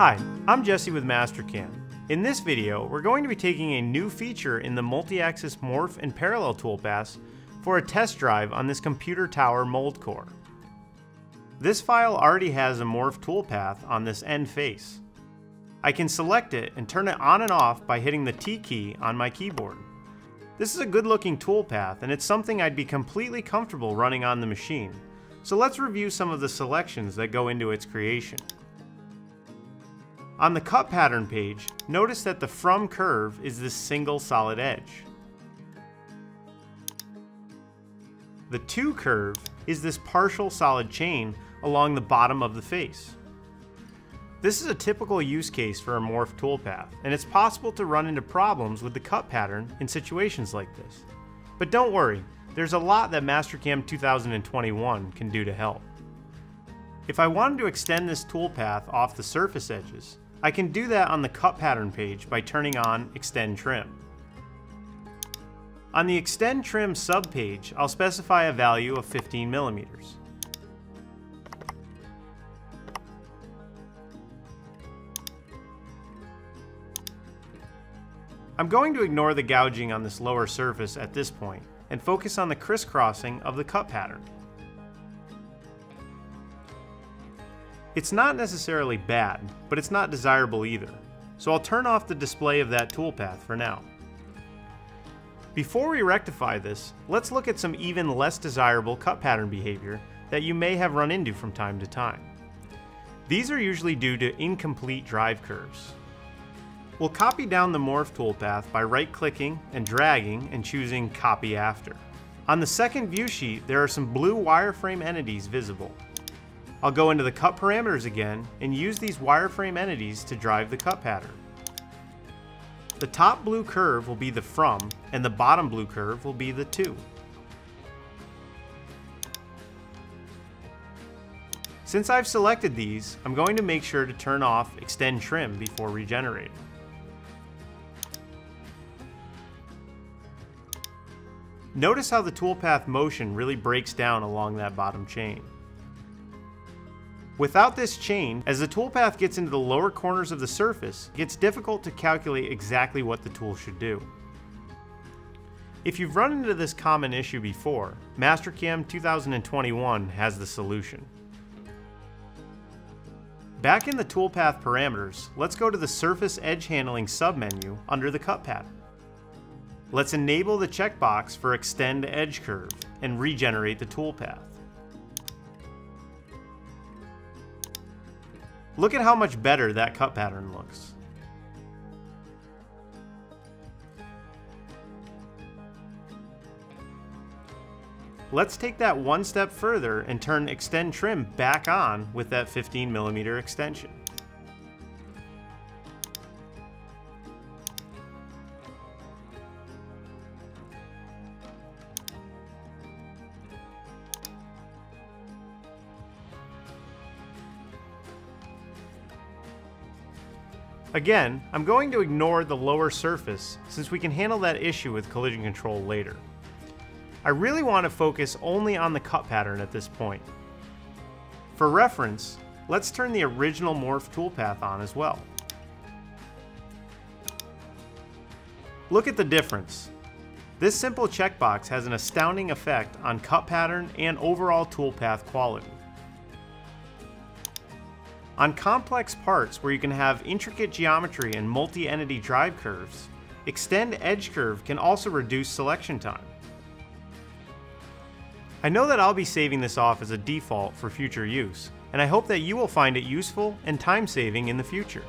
Hi, I'm Jesse with Mastercam. In this video, we're going to be taking a new feature in the multi-axis morph and parallel toolpaths for a test drive on this computer tower mold core. This file already has a morph toolpath on this end face. I can select it and turn it on and off by hitting the T key on my keyboard. This is a good looking toolpath and it's something I'd be completely comfortable running on the machine. So let's review some of the selections that go into its creation. On the cut pattern page, notice that the from curve is this single solid edge. The to curve is this partial solid chain along the bottom of the face. This is a typical use case for a morph toolpath, and it's possible to run into problems with the cut pattern in situations like this. But don't worry, there's a lot that Mastercam 2021 can do to help. If I wanted to extend this toolpath off the surface edges, I can do that on the cut pattern page by turning on Extend Trim. On the Extend Trim subpage, I'll specify a value of 15 millimeters. I'm going to ignore the gouging on this lower surface at this point and focus on the crisscrossing of the cut pattern. It's not necessarily bad, but it's not desirable either, so I'll turn off the display of that toolpath for now. Before we rectify this, let's look at some even less desirable cut pattern behavior that you may have run into from time to time. These are usually due to incomplete drive curves. We'll copy down the morph toolpath by right-clicking and dragging and choosing Copy After. On the second view sheet, there are some blue wireframe entities visible. I'll go into the cut parameters again and use these wireframe entities to drive the cut pattern. The top blue curve will be the from and the bottom blue curve will be the to. Since I've selected these, I'm going to make sure to turn off Extend Trim before regenerating. Notice how the toolpath motion really breaks down along that bottom chain. Without this chain, as the toolpath gets into the lower corners of the surface, it gets difficult to calculate exactly what the tool should do. If you've run into this common issue before, Mastercam 2021 has the solution. Back in the toolpath parameters, let's go to the Surface Edge Handling submenu under the cut pattern. Let's enable the checkbox for Extend Edge Curve and regenerate the toolpath. Look at how much better that cut pattern looks. Let's take that one step further and turn extend trim back on with that 15 millimeter extension. Again, I'm going to ignore the lower surface since we can handle that issue with collision control later. I really want to focus only on the cut pattern at this point. For reference, let's turn the original morph toolpath on as well. Look at the difference. This simple checkbox has an astounding effect on cut pattern and overall toolpath quality. On complex parts where you can have intricate geometry and multi-entity drive curves, Extend Edge Curve can also reduce selection time. I know that I'll be saving this off as a default for future use, and I hope that you will find it useful and time-saving in the future.